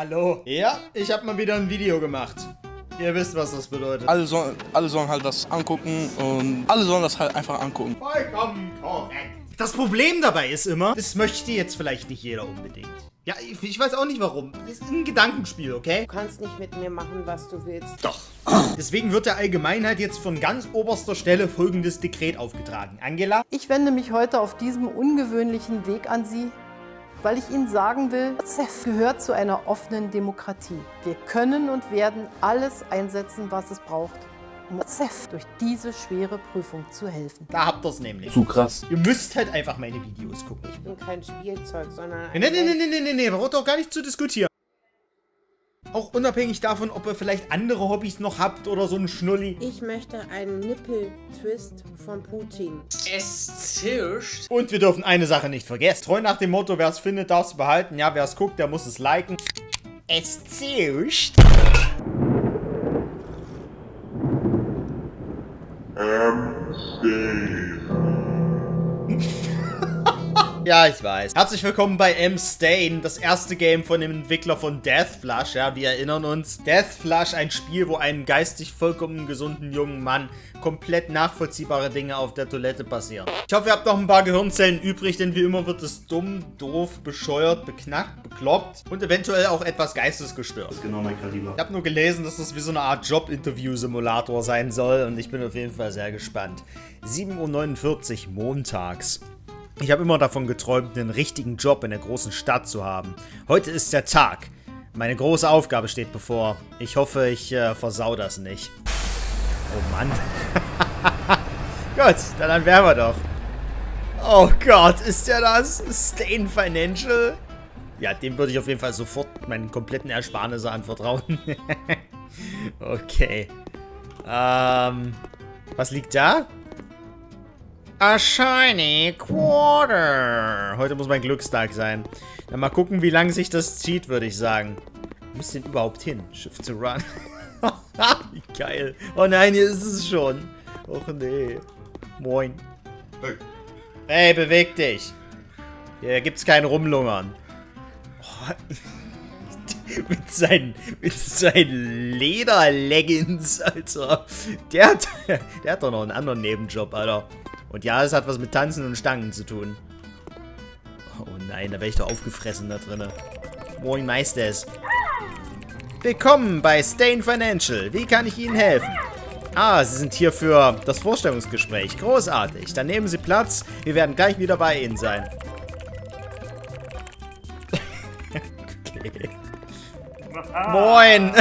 Hallo. Ja, ich habe mal wieder ein Video gemacht. Ihr wisst, was das bedeutet. Alle sollen, alle sollen halt das angucken und alle sollen das halt einfach angucken. Vollkommen korrekt. Das Problem dabei ist immer, das möchte jetzt vielleicht nicht jeder unbedingt. Ja, ich, ich weiß auch nicht warum. Das ist ein Gedankenspiel, okay? Du kannst nicht mit mir machen, was du willst. Doch. Deswegen wird der Allgemeinheit jetzt von ganz oberster Stelle folgendes Dekret aufgetragen. Angela? Ich wende mich heute auf diesem ungewöhnlichen Weg an Sie, weil ich Ihnen sagen will, CEF gehört zu einer offenen Demokratie. Wir können und werden alles einsetzen, was es braucht, um CEF durch diese schwere Prüfung zu helfen. Da habt ihr's nämlich. Zu krass. Ihr müsst halt einfach meine Videos gucken. Ich bin kein Spielzeug, sondern Nee, nee, nee, nee, nee, nee, nee, braucht doch gar nicht zu diskutieren. Auch unabhängig davon, ob ihr vielleicht andere Hobbys noch habt oder so ein Schnulli. Ich möchte einen Nippel-Twist von Putin. Es zischt. Und wir dürfen eine Sache nicht vergessen. Treu nach dem Motto, wer es findet, darf es behalten. Ja, wer es guckt, der muss es liken. Es zischt. Ja, ich weiß. Herzlich willkommen bei M-Stain, das erste Game von dem Entwickler von Deathflush. Ja, wir erinnern uns. Deathflush, ein Spiel, wo einem geistig vollkommen gesunden jungen Mann komplett nachvollziehbare Dinge auf der Toilette passieren. Ich hoffe, ihr habt noch ein paar Gehirnzellen übrig, denn wie immer wird es dumm, doof, bescheuert, beknackt, bekloppt und eventuell auch etwas geistesgestört. Das ist genau mein Kaliber. Ich habe nur gelesen, dass das wie so eine Art Job-Interview-Simulator sein soll und ich bin auf jeden Fall sehr gespannt. 7.49 Uhr montags. Ich habe immer davon geträumt, einen richtigen Job in der großen Stadt zu haben. Heute ist der Tag. Meine große Aufgabe steht bevor. Ich hoffe, ich äh, versau das nicht. Oh Mann. Gut, dann wären wir doch. Oh Gott, ist der das? Stain Financial? Ja, dem würde ich auf jeden Fall sofort meinen kompletten Ersparnisse anvertrauen. okay. Ähm, was liegt da? A shiny quarter. Heute muss mein Glückstag sein. Dann mal gucken, wie lange sich das zieht, würde ich sagen. Wo muss denn überhaupt hin? Shift to run. wie geil. Oh nein, hier ist es schon. Och nee. Moin. Hey. Hey, beweg dich. Hier gibt's kein Rumlungern. Oh, mit seinen, mit seinen Lederleggings, Alter. Der hat, der hat doch noch einen anderen Nebenjob, Alter. Und ja, es hat was mit Tanzen und Stangen zu tun. Oh nein, da werde ich doch aufgefressen da drinne. Moin Meisters. Willkommen bei Stain Financial. Wie kann ich Ihnen helfen? Ah, Sie sind hier für das Vorstellungsgespräch. Großartig. Dann nehmen Sie Platz. Wir werden gleich wieder bei Ihnen sein. Moin.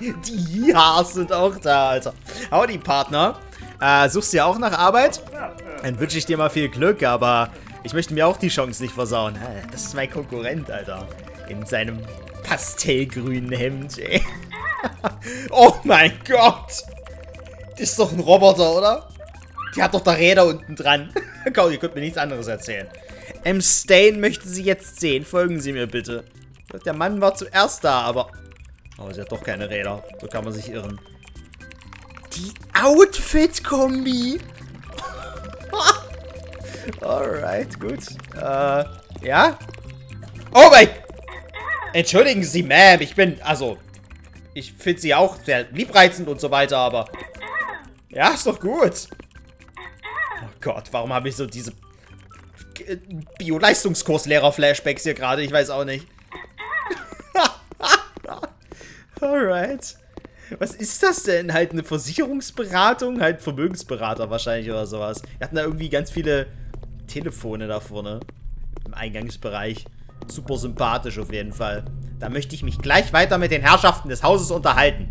Die Haars sind auch da, Alter. Howdy, Partner. Äh, suchst du ja auch nach Arbeit? Dann wünsche ich dir mal viel Glück, aber ich möchte mir auch die Chance nicht versauen. Das ist mein Konkurrent, Alter. In seinem pastellgrünen Hemd, ey. oh mein Gott. Das ist doch ein Roboter, oder? Die hat doch da Räder unten dran. Komm, ihr könnt mir nichts anderes erzählen. M. Stain möchte sie jetzt sehen. Folgen Sie mir bitte. Der Mann war zuerst da, aber... Oh, sie hat doch keine Räder. So kann man sich irren. Die Outfit-Kombi. Alright, gut. Äh, ja? Oh mein... Entschuldigen Sie, Ma'am, ich bin, also... Ich finde sie auch sehr liebreizend und so weiter, aber... Ja, ist doch gut. Oh Gott, warum habe ich so diese... Bio-Leistungskurslehrer-Flashbacks hier gerade? Ich weiß auch nicht. Alright. Was ist das denn? Halt eine Versicherungsberatung? Halt Vermögensberater wahrscheinlich oder sowas. Wir hatten da irgendwie ganz viele Telefone da vorne. Im Eingangsbereich. Super sympathisch auf jeden Fall. Da möchte ich mich gleich weiter mit den Herrschaften des Hauses unterhalten.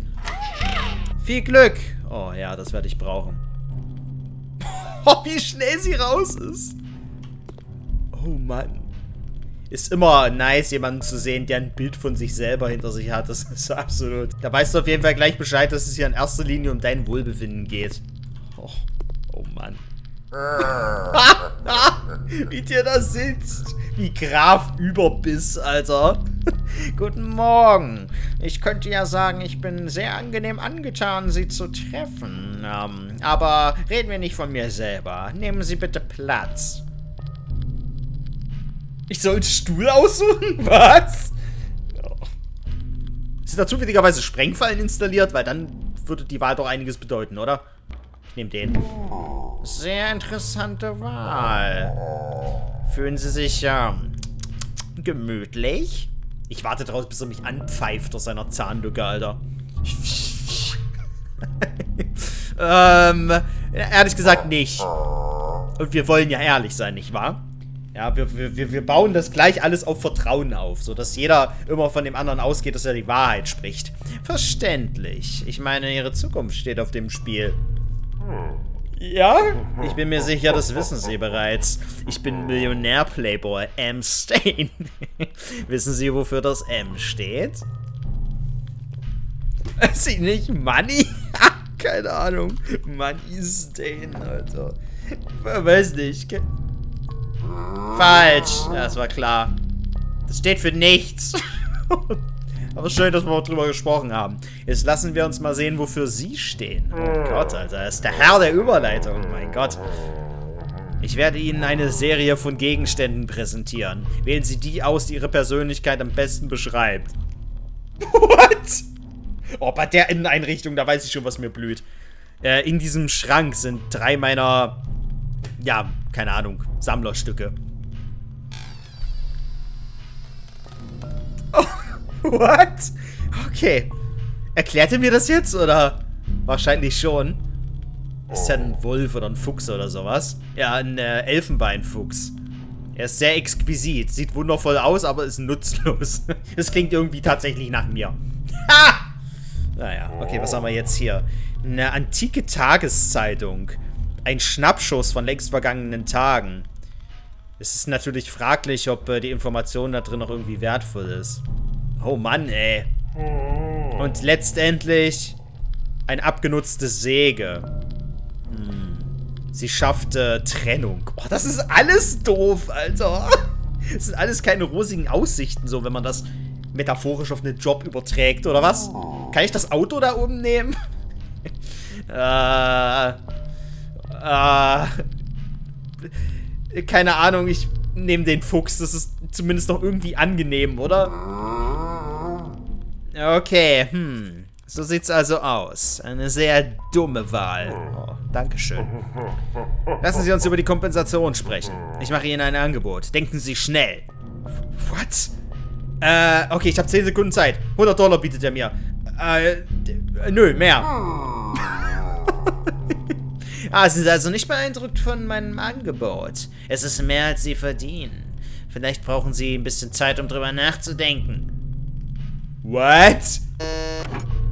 Viel Glück. Oh ja, das werde ich brauchen. Oh, wie schnell sie raus ist. Oh Mann. Ist immer nice, jemanden zu sehen, der ein Bild von sich selber hinter sich hat. Das ist absolut. Da weißt du auf jeden Fall gleich Bescheid, dass es hier in erster Linie um dein Wohlbefinden geht. Oh, oh Mann. Wie dir das sitzt. Wie Graf Überbiss, Alter. Guten Morgen. Ich könnte ja sagen, ich bin sehr angenehm angetan, Sie zu treffen. Ähm, aber reden wir nicht von mir selber. Nehmen Sie bitte Platz. Ich soll einen Stuhl aussuchen? Was? Oh Sind da zufälligerweise Sprengfallen installiert? Weil dann würde die Wahl doch einiges bedeuten, oder? Ich nehme den. Sehr interessante Wahl. Fühlen Sie sich, ähm, gemütlich? Ich warte draus, bis er mich anpfeift aus seiner Zahnlücke, Alter. ähm, ehrlich gesagt nicht. Und wir wollen ja ehrlich sein, nicht wahr? Ja, wir, wir, wir bauen das gleich alles auf Vertrauen auf, sodass jeder immer von dem anderen ausgeht, dass er die Wahrheit spricht. Verständlich. Ich meine, ihre Zukunft steht auf dem Spiel. Ja? Ich bin mir sicher, das wissen Sie bereits. Ich bin Millionär-Playboy M. Stain. wissen Sie, wofür das M steht? Sie nicht Money? Keine Ahnung. Money Stain, Alter. Weiß nicht. Falsch. Ja, das war klar. Das steht für nichts. Aber schön, dass wir auch drüber gesprochen haben. Jetzt lassen wir uns mal sehen, wofür sie stehen. Oh Gott, Alter. Das ist der Herr der Überleitung. Mein Gott. Ich werde Ihnen eine Serie von Gegenständen präsentieren. Wählen Sie die aus, die Ihre Persönlichkeit am besten beschreibt. What? Oh, bei der Inneneinrichtung, da weiß ich schon, was mir blüht. Äh, in diesem Schrank sind drei meiner ja, keine Ahnung, Sammlerstücke. Oh, what? Okay. Erklärt er mir das jetzt, oder? Wahrscheinlich schon. Ist ja ein Wolf oder ein Fuchs oder sowas. Ja, ein äh, Elfenbeinfuchs. Er ist sehr exquisit. Sieht wundervoll aus, aber ist nutzlos. Das klingt irgendwie tatsächlich nach mir. Ha! Naja, okay, was haben wir jetzt hier? Eine antike Tageszeitung ein Schnappschuss von längst vergangenen Tagen. Es ist natürlich fraglich, ob äh, die Information da drin noch irgendwie wertvoll ist. Oh Mann, ey. Und letztendlich ein abgenutztes Säge. Hm. Sie schafft äh, Trennung. Oh, das ist alles doof, Alter. Das sind alles keine rosigen Aussichten, so wenn man das metaphorisch auf einen Job überträgt, oder was? Kann ich das Auto da oben nehmen? äh... Äh, keine Ahnung, ich nehme den Fuchs. Das ist zumindest noch irgendwie angenehm, oder? Okay, hm. So sieht's also aus. Eine sehr dumme Wahl. Oh, Dankeschön. Lassen Sie uns über die Kompensation sprechen. Ich mache Ihnen ein Angebot. Denken Sie schnell. What? Äh, okay, ich habe 10 Sekunden Zeit. 100 Dollar bietet er mir. Äh, nö, mehr. Ah, Sie sind also nicht beeindruckt von meinem Angebot. Es ist mehr, als Sie verdienen. Vielleicht brauchen Sie ein bisschen Zeit, um drüber nachzudenken. What?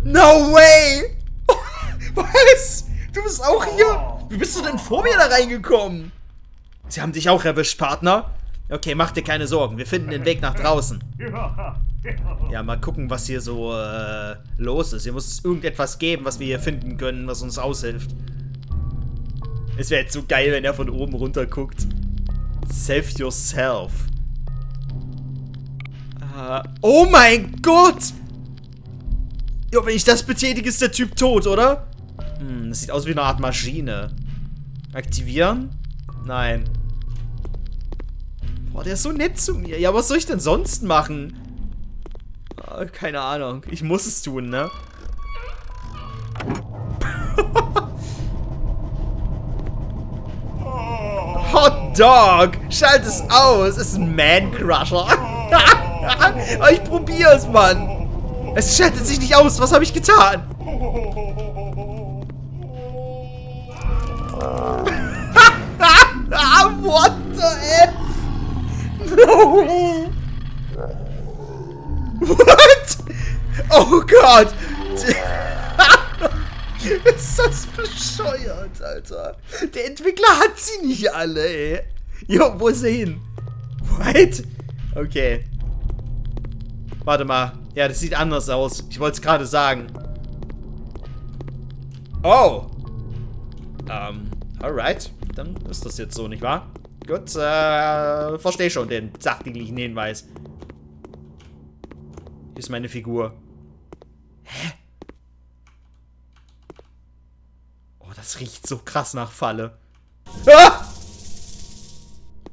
No way! Was? Du bist auch hier? Wie bist du denn vor mir da reingekommen? Sie haben dich auch erwischt, Partner. Okay, mach dir keine Sorgen. Wir finden den Weg nach draußen. Ja, mal gucken, was hier so äh, los ist. Hier muss es irgendetwas geben, was wir hier finden können, was uns aushilft. Es wäre jetzt so geil, wenn er von oben runter guckt. Save yourself. Uh, oh mein Gott! Jo, wenn ich das betätige, ist der Typ tot, oder? Hm, das sieht aus wie eine Art Maschine. Aktivieren? Nein. Boah, der ist so nett zu mir. Ja, was soll ich denn sonst machen? Oh, keine Ahnung. Ich muss es tun, ne? Dog! Schalt es aus! Es ist ein Man-Crusher. ich probier's, Mann! Es schaltet sich nicht aus. Was habe ich getan? What the F? No! What? Oh Gott! Ist das bescheuert, Alter. Der Entwickler hat sie nicht alle, ey. Jo, wo ist er hin? What? Okay. Warte mal. Ja, das sieht anders aus. Ich wollte es gerade sagen. Oh. Ähm, alright. Dann ist das jetzt so, nicht wahr? Gut, äh, verstehe schon den sachdienlichen Hinweis. Hier ist meine Figur. Hä? Das riecht so krass nach Falle. Ah!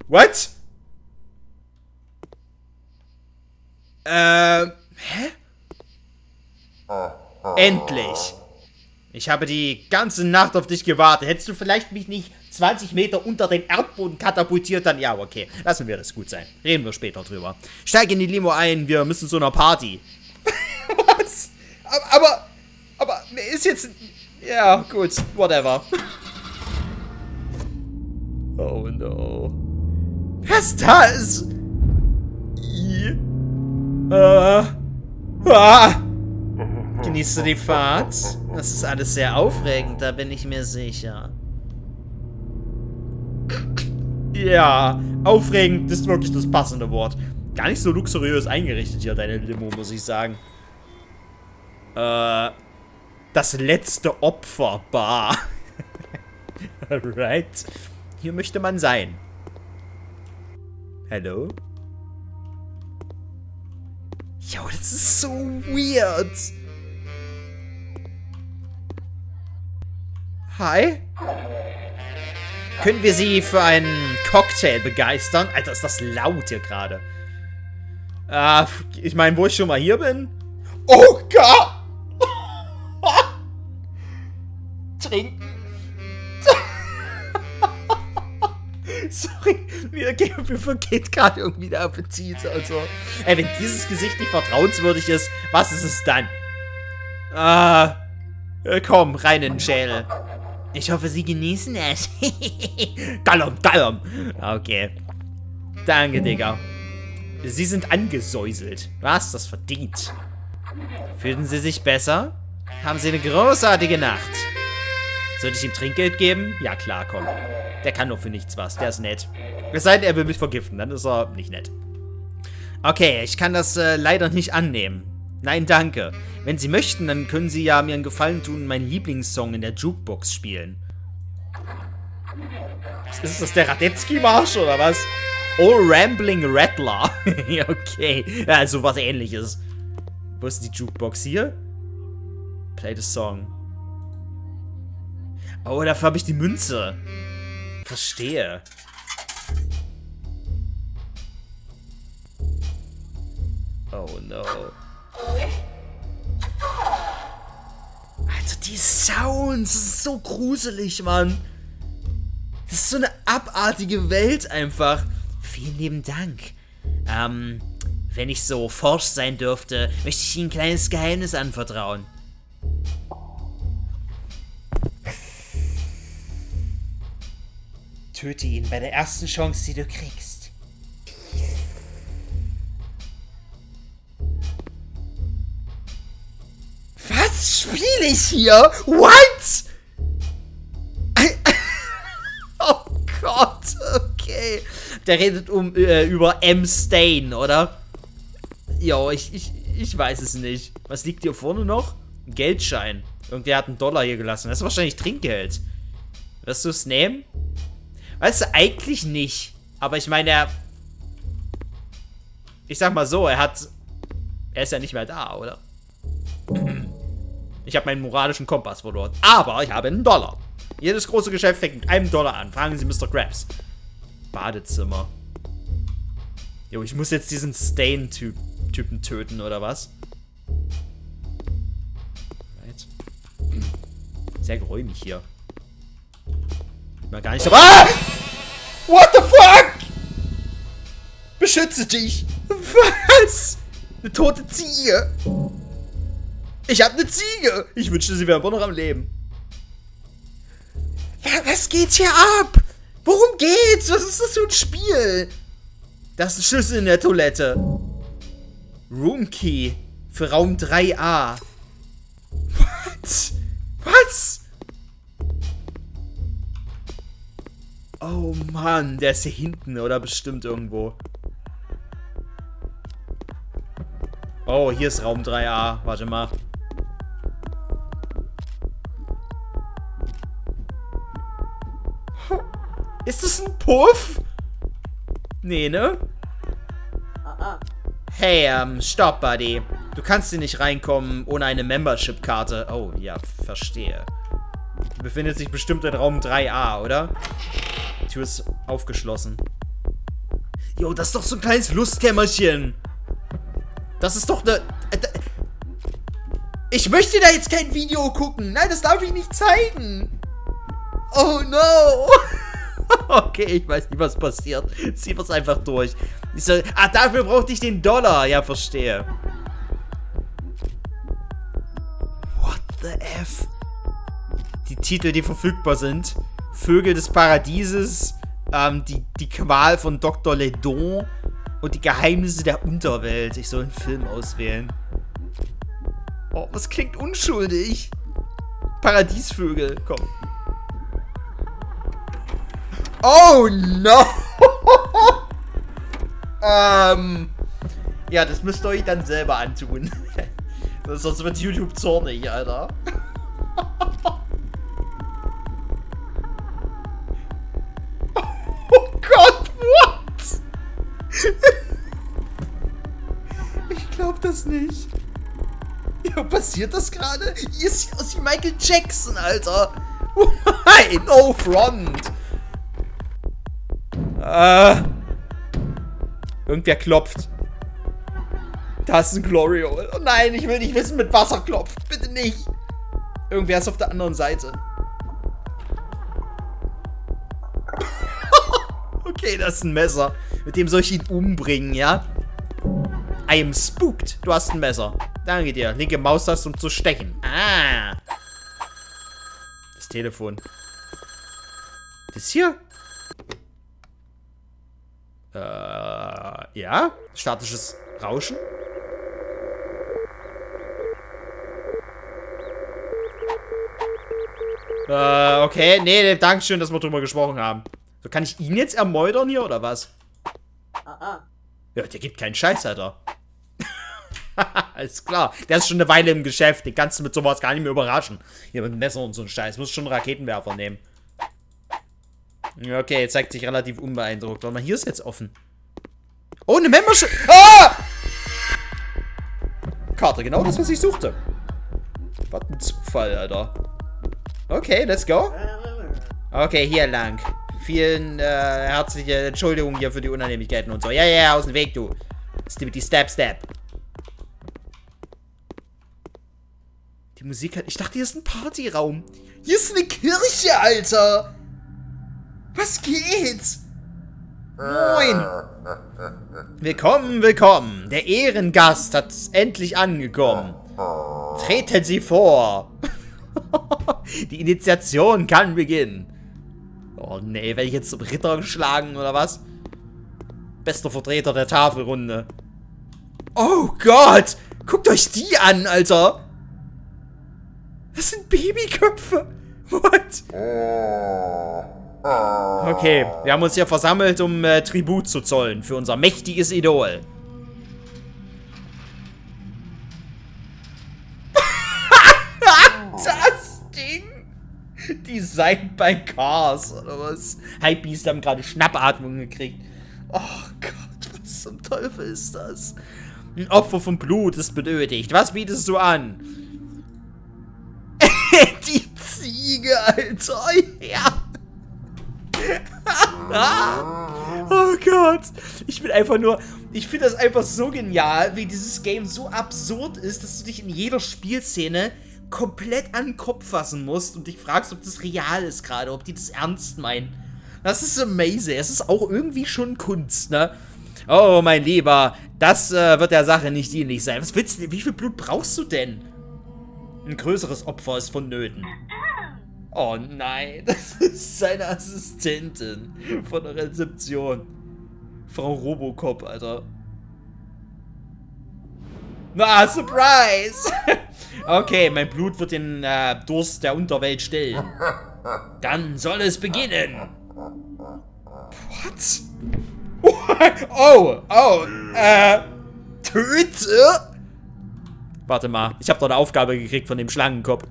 What? Äh, hä? Endlich. Ich habe die ganze Nacht auf dich gewartet. Hättest du vielleicht mich nicht 20 Meter unter den Erdboden katapultiert, dann ja, okay. Lassen wir das gut sein. Reden wir später drüber. Steig in die Limo ein, wir müssen zu einer Party. Was? Aber, aber, aber, ist jetzt... Ja, gut, whatever. Oh no. Ist das? I. Äh. Ah. Genießt du die Fahrt? Das ist alles sehr aufregend, da bin ich mir sicher. Ja, aufregend ist wirklich das passende Wort. Gar nicht so luxuriös eingerichtet hier, deine Limo, muss ich sagen. Äh, das letzte Opfer, Bar. Alright. Hier möchte man sein. Hallo? Jo, das ist so weird. Hi? Können wir Sie für einen Cocktail begeistern? Alter, ist das laut hier gerade. Ah, ich meine, wo ich schon mal hier bin? Oh Gott! Trinken. Sorry, mir, vergeht gerade irgendwie der Appetit. Also, ey, wenn dieses Gesicht nicht vertrauenswürdig ist, was ist es dann? Ah, komm, rein in den Schädel. Ich hoffe, Sie genießen es. Gallum, Gallum. Okay. Danke, Digga. Sie sind angesäuselt. Hast das verdient. Fühlen Sie sich besser? Haben Sie eine großartige Nacht. Sollte ich ihm Trinkgeld geben? Ja, klar, komm. Der kann doch für nichts was. Der ist nett. Es sei denn, er will mich vergiften. Dann ist er nicht nett. Okay, ich kann das äh, leider nicht annehmen. Nein, danke. Wenn Sie möchten, dann können Sie ja mir einen Gefallen tun und meinen Lieblingssong in der Jukebox spielen. Ist das der Radetzky-Marsch oder was? Oh, Rambling Rattler. okay. Ja, so was ähnliches. Wo ist die Jukebox hier? Play the song. Oh, dafür habe ich die Münze. Verstehe. Oh no. Also die Sounds, das ist so gruselig, Mann. Das ist so eine abartige Welt einfach. Vielen lieben Dank. Ähm, wenn ich so forsch sein dürfte, möchte ich Ihnen ein kleines Geheimnis anvertrauen. Töte ihn bei der ersten Chance, die du kriegst. Was spiele ich hier? What? oh Gott, okay. Der redet um äh, über M. Stain, oder? Jo, ich, ich, ich weiß es nicht. Was liegt hier vorne noch? Ein Geldschein. Irgendwer hat einen Dollar hier gelassen. Das ist wahrscheinlich Trinkgeld. Wirst du es nehmen? Weißt du, eigentlich nicht. Aber ich meine, er... Ich sag mal so, er hat... Er ist ja nicht mehr da, oder? Ich habe meinen moralischen Kompass verloren. Aber ich habe einen Dollar. Jedes große Geschäft fängt mit einem Dollar an. Fragen Sie Mr. Krabs. Badezimmer. Jo, ich muss jetzt diesen Stain-Typen töten, oder was? Sehr geräumig hier. Mal gar nicht. Ah! What the fuck? Beschütze dich. Was? Eine tote Ziege. Ich habe eine Ziege. Ich wünschte, sie wäre immer noch am Leben. Was geht hier ab? Worum geht's? Was ist das für ein Spiel? Das ist ein Schlüssel in der Toilette. Roomkey für Raum 3a. What? Was? Oh Mann, der ist hier hinten, oder? Bestimmt irgendwo. Oh, hier ist Raum 3a. Warte mal. Ist das ein Puff? Nee, ne? Hey, ähm, stopp, Buddy. Du kannst hier nicht reinkommen ohne eine Membership-Karte. Oh, ja, verstehe. Befindet sich bestimmt in Raum 3a, oder? Die Tür ist aufgeschlossen. Jo, das ist doch so ein kleines Lustkämmerchen. Das ist doch eine... Äh, Ich möchte da jetzt kein Video gucken. Nein, das darf ich nicht zeigen. Oh no. Okay, ich weiß nicht, was passiert. Zieh es einfach durch. Ich so, ah, dafür brauchte ich den Dollar. Ja, verstehe. What the F? Titel, die verfügbar sind. Vögel des Paradieses, ähm, die, die Qual von Dr. Ledon und die Geheimnisse der Unterwelt. Ich soll einen Film auswählen. Oh, was klingt unschuldig? Paradiesvögel, komm. Oh no! ähm. Ja, das müsst ihr euch dann selber antun. Sonst wird YouTube zornig, Alter. Nicht. Ja, passiert das gerade? Ihr sieht aus wie Michael Jackson, Alter. Why? No front. Äh. Irgendwer klopft. Da ist ein Gloriole. Oh nein, ich will nicht wissen, mit Wasser klopft. Bitte nicht. Irgendwer ist auf der anderen Seite. okay, das ist ein Messer. Mit dem soll ich ihn umbringen, ja? I am spooked. Du hast ein Messer. Danke dir. Linke Maustaste, um zu stechen. Ah. Das Telefon. Das hier? Äh, ja. Statisches Rauschen. Äh, okay. Nee, nee, Dankeschön, dass wir drüber gesprochen haben. So, kann ich ihn jetzt ermeutern hier, oder was? Ah, ah. Ja, der gibt keinen Scheiß, Alter. Alles klar. Der ist schon eine Weile im Geschäft. Den kannst du mit sowas gar nicht mehr überraschen. Hier mit dem Messer und so ein Scheiß. Muss schon einen Raketenwerfer nehmen. Okay, jetzt zeigt sich relativ unbeeindruckt. Warte mal, hier ist jetzt offen. Oh, eine Membership. Ah! Karte, genau das, was ich suchte. Was ein Zufall, Alter. Okay, let's go. Okay, hier lang. Vielen äh, herzliche Entschuldigung hier für die Unannehmlichkeiten und so. Ja, ja, aus dem Weg, du. Stibbity Step Step. Die Musik hat... Ich dachte, hier ist ein Partyraum. Hier ist eine Kirche, Alter. Was geht? Moin. Willkommen, willkommen. Der Ehrengast hat endlich angekommen. Treten Sie vor. Die Initiation kann beginnen. Oh nee, werde ich jetzt zum Ritter geschlagen oder was? Bester Vertreter der Tafelrunde. Oh Gott! Guckt euch die an, Alter! Das sind Babyköpfe! What? Okay, wir haben uns hier versammelt, um äh, Tribut zu zollen für unser mächtiges Idol. das Ding! Designed by Cars, oder was? Hypebeast haben gerade Schnappatmung gekriegt. Oh Gott, was zum Teufel ist das? Ein Opfer von Blut ist benötigt. Was bietest du an? Ziege, Alter. Ja. oh Gott. Ich bin einfach nur... Ich finde das einfach so genial, wie dieses Game so absurd ist, dass du dich in jeder Spielszene komplett an den Kopf fassen musst und dich fragst, ob das real ist gerade, ob die das ernst meinen. Das ist amazing. Es ist auch irgendwie schon Kunst, ne? Oh, mein Lieber, das äh, wird der Sache nicht dienlich sein. Was willst du, wie viel Blut brauchst du denn? Ein größeres Opfer ist vonnöten. Oh nein, das ist seine Assistentin von der Rezeption. Frau Robocop, Alter. Na, Surprise! okay, mein Blut wird den äh, Durst der Unterwelt stillen. Dann soll es beginnen. What? Oh, oh, äh, töte? Warte mal, ich habe doch eine Aufgabe gekriegt von dem Schlangenkopf.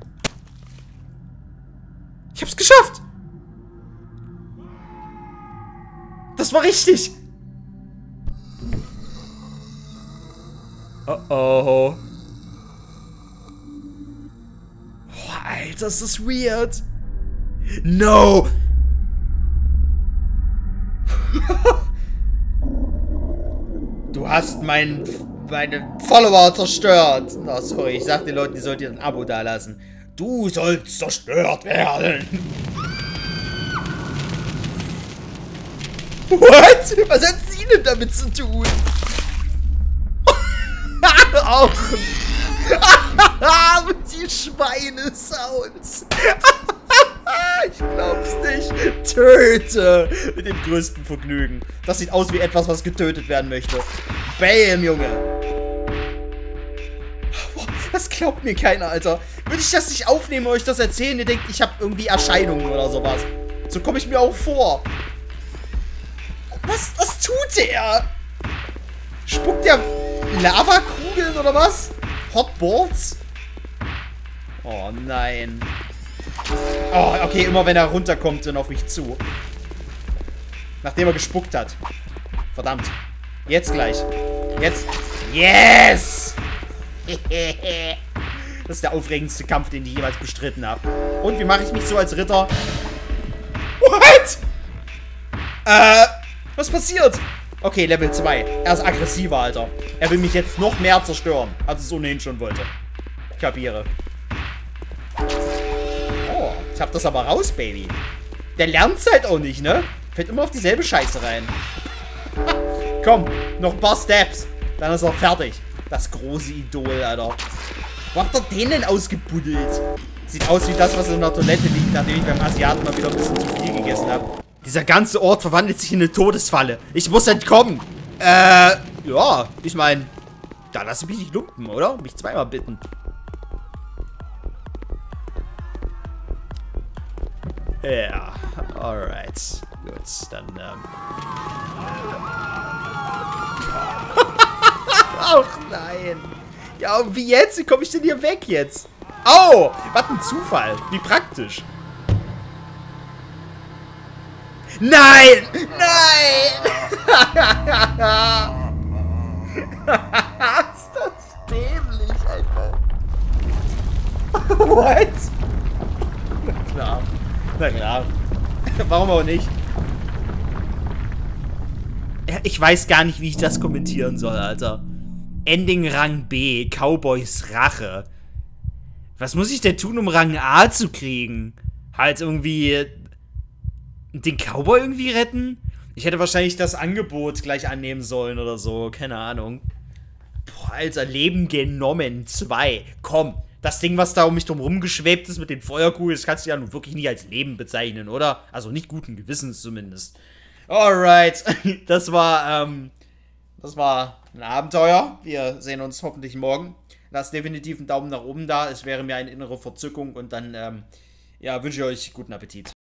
Ich hab's geschafft! Das war richtig! Oh oh. Oh, Alter, ist das weird. No! du hast mein meine Follower zerstört. Oh, sorry, ich sag den Leuten, die sollten ein Abo dalassen. Du sollst zerstört werden. What? Was hat sie denn damit zu tun? Auch. Die Schweine-Sounds. ich glaub's nicht. Töte. Mit dem größten Vergnügen. Das sieht aus wie etwas, was getötet werden möchte. Bam, Junge. Das glaubt mir keiner, Alter. Würde ich das nicht aufnehmen und euch das erzählen, ihr denkt, ich habe irgendwie Erscheinungen oder sowas. So komme ich mir auch vor. Was, was tut der? Spuckt der Lavakugeln oder was? Hotballs? Oh nein. Oh, okay, immer wenn er runterkommt, dann auf mich zu. Nachdem er gespuckt hat. Verdammt. Jetzt gleich. Jetzt. Yes! das ist der aufregendste Kampf, den ich jemals bestritten habe. Und wie mache ich mich so als Ritter? What? Äh, was passiert? Okay, Level 2. Er ist aggressiver, Alter. Er will mich jetzt noch mehr zerstören, als es ohnehin schon wollte. Kapiere. Oh, ich hab das aber raus, Baby. Der lernt's halt auch nicht, ne? Fällt immer auf dieselbe Scheiße rein. Komm, noch ein paar Steps. Dann ist er fertig. Das große Idol, Alter. Wo habt ihr den denn ausgebuddelt? Sieht aus wie das, was in der Toilette liegt, nachdem ich beim Asiaten mal wieder ein bisschen zu viel gegessen habe. Dieser ganze Ort verwandelt sich in eine Todesfalle. Ich muss entkommen. Äh, ja, ich meine, da lasse ich mich nicht lumpen, oder? Mich zweimal bitten. Ja, alright. Gut, dann, ähm... Ach nein. Ja, wie jetzt? Wie komme ich denn hier weg jetzt? Oh, was ein Zufall. Wie praktisch. Nein! Nein! ist das dämlich einfach. What? Na klar. Na klar. Warum auch nicht? Ich weiß gar nicht, wie ich das kommentieren soll, Alter. Ending Rang B, Cowboys Rache. Was muss ich denn tun, um Rang A zu kriegen? Halt irgendwie den Cowboy irgendwie retten? Ich hätte wahrscheinlich das Angebot gleich annehmen sollen oder so. Keine Ahnung. Boah, Alter, Leben genommen. Zwei. Komm. Das Ding, was da um mich drum rumgeschwebt ist mit den Feuerkugeln, das kannst du ja nun wirklich nicht als Leben bezeichnen, oder? Also nicht guten Gewissens zumindest. Alright. Das war, ähm, das war ein Abenteuer. Wir sehen uns hoffentlich morgen. Lasst definitiv einen Daumen nach oben da. Es wäre mir eine innere Verzückung und dann, ähm, ja, wünsche ich euch guten Appetit.